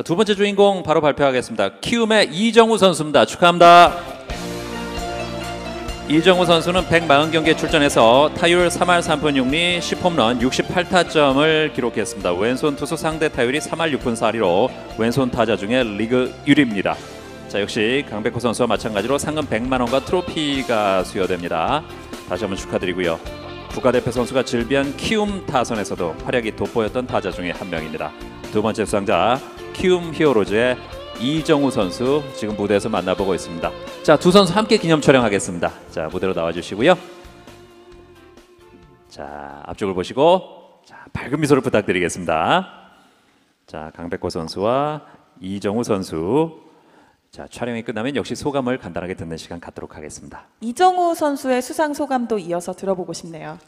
자, 두 번째 주인공 바로 발표하겠습니다. 키움의 이정우 선수입니다. 축하합니다. 이정우 선수는 140경기에 출전해서 타율 3할 3푼 6리 10홈런 68타점을 기록했습니다. 왼손 투수 상대 타율이 3할 6푼 4리로 왼손 타자 중에 리그 1위입니다. 자 역시 강백호 선수와 마찬가지로 상금 100만 원과 트로피가 수여됩니다. 다시 한번 축하드리고요. 국가대표 선수가 즐비한 키움 타선에서도 활약이 돋보였던 타자 중에 한 명입니다. 두 번째 수상자 키움 히어로즈의 이정우 선수 지금 무대에서 만나보고 있습니다. 자, 두 선수 함께 기념 촬영하겠습니다. 자, 무대로 나와 주시고요. 자, 앞쪽을 보시고 자, 밝은 미소를 부탁드리겠습니다. 자, 강백호 선수와 이정우 선수. 자, 촬영이 끝나면 역시 소감을 간단하게 듣는 시간 갖도록 하겠습니다. 이정우 선수의 수상 소감도 이어서 들어보고 싶네요.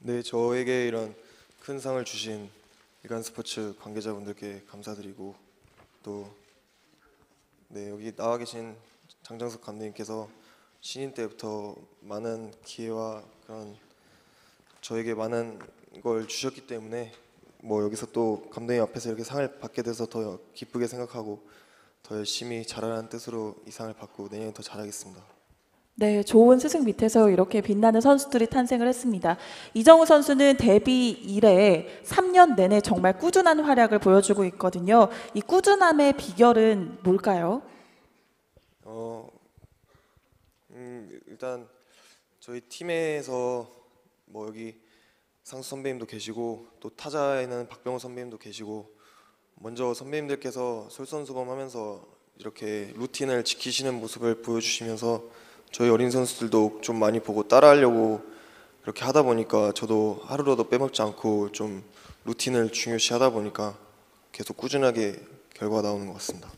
네, 저에게 이런 큰 상을 주신 일간 스포츠 관계자분들께 감사드리고 또 네, 여기 나와 계신 장정석 감독님께서 신인 때부터 많은 기회와 그런 저에게 많은 걸 주셨기 때문에 뭐 여기서 또 감독님 앞에서 이렇게 상을 받게 돼서 더 기쁘게 생각하고 더 열심히 잘하라는 뜻으로 이 상을 받고 내년에 더 잘하겠습니다. 네, 좋은 스승 밑에서 이렇게 빛나는 선수들이 탄생을 했습니다. 이정우 선수는 데뷔 이래 3년 내내 정말 꾸준한 활약을 보여주고 있거든요. 이 꾸준함의 비결은 뭘까요? 어, 음, 일단 저희 팀에서 뭐 여기 상수 선배님도 계시고 또 타자에는 박병호 선배님도 계시고 먼저 선배님들께서 솔선수범하면서 이렇게 루틴을 지키시는 모습을 보여주시면서 저희 어린 선수들도 좀 많이 보고 따라하려고 그렇게 하다 보니까 저도 하루라도 빼먹지 않고 좀 루틴을 중요시 하다 보니까 계속 꾸준하게 결과가 나오는 것 같습니다.